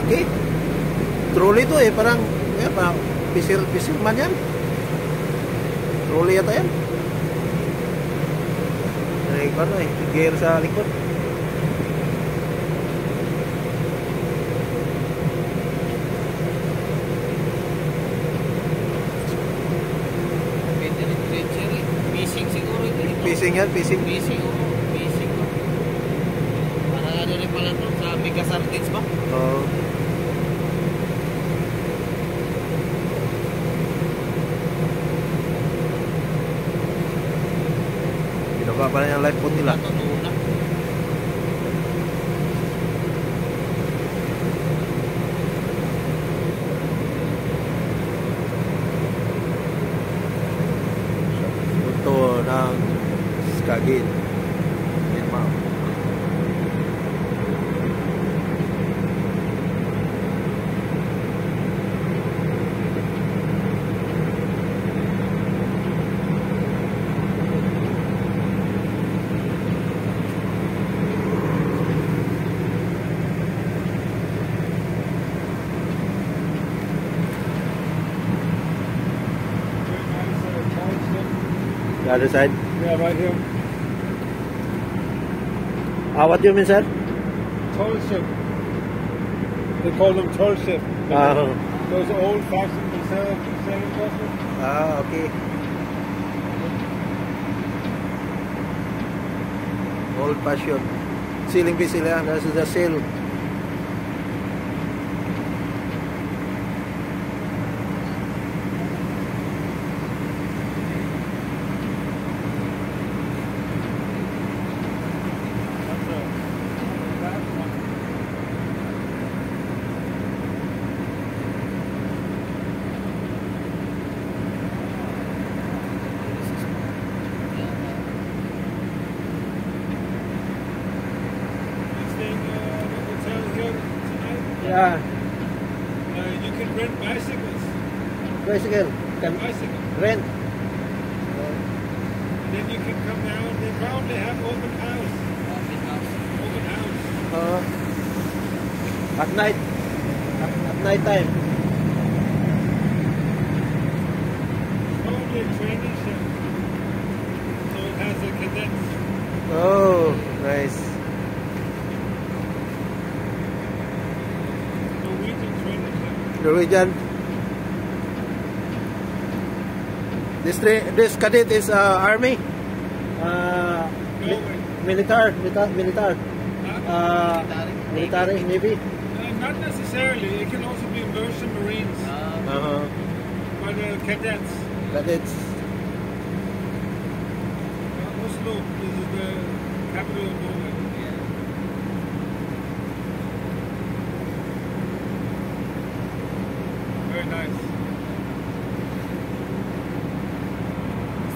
laki troli itu ya parang ya parang pisir pisir man yan ya tayang yan ay ano eh gear sa likut pisingnya pising. Pising, pising. Parang ano rin pala ito sa Mega Sardines ba? Apa-apa yang lain putih lah. Betul Nang. Sekagin Sekagin The other side. Yeah, right here. Ah, what do you mean, sir? Ship. They call them toll ship. Ah, Those old fashioned sailing sailing vessels. ah, okay. Old fashioned. Ceiling piece sila. That's the sail. Yeah. Uh, you can rent bicycles. Bicycle. Can Bicycle. rent. And then you can come down. They probably have open house. Open house. Open house. Uh, at night. At, at night time. Norwegian. This this cadet is uh, army. Uh, mi- Norway. militar, militar, militar. Uh, Military. military, maybe. Uh, not necessarily. It can also be merchant marines. Ah, Uh-huh. But uh, cadets. Cadets. Uh, Oslo is the capital of Norway. Very nice.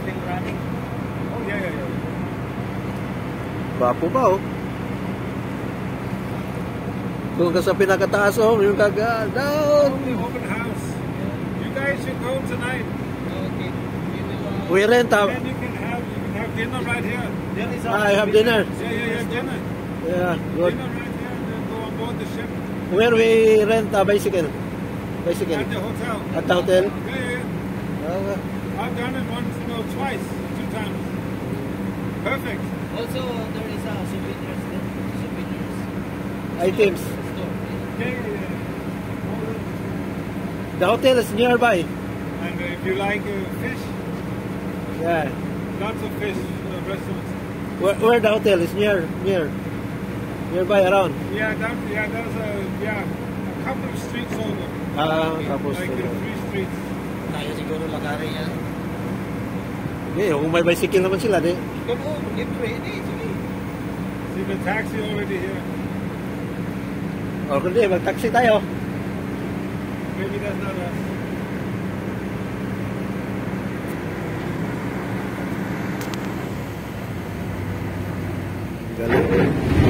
Still running. Oh yeah, yeah, yeah. Bapo pa oh. Doon ka sa pinakataas oh, yung kaga down. Only open house. You guys should go tonight. Okay. We rent a, Then you can have you can have dinner right here. there is I have dinner. Yeah, yeah, yeah, dinner. Yeah, good. Dinner right here. Then go on board the ship Where we rent a bicycle? Bicycle. at the hotel. At the hotel? Yeah, yeah, yeah. Okay. I've done it once, no, twice, two times. Perfect. Also, there is a souvenirs there. Souvenirs. Items. Store. Yeah, yeah, yeah. The hotel is nearby. And uh, if you like uh, fish, Yeah. lots of fish uh, restaurants. Where, where the hotel is near, near. Nearby around. Yeah, that, yeah, there's a yeah couple of streets over, Ah, tapos. like uh, three streets. Tayo siguro lakarin yan. Okay, kung may bicycle naman sila, di. Come on, libre. Hindi, sige. See the taxi already here. O kundi, mag-taxi tayo. Maybe that's not us. Galing.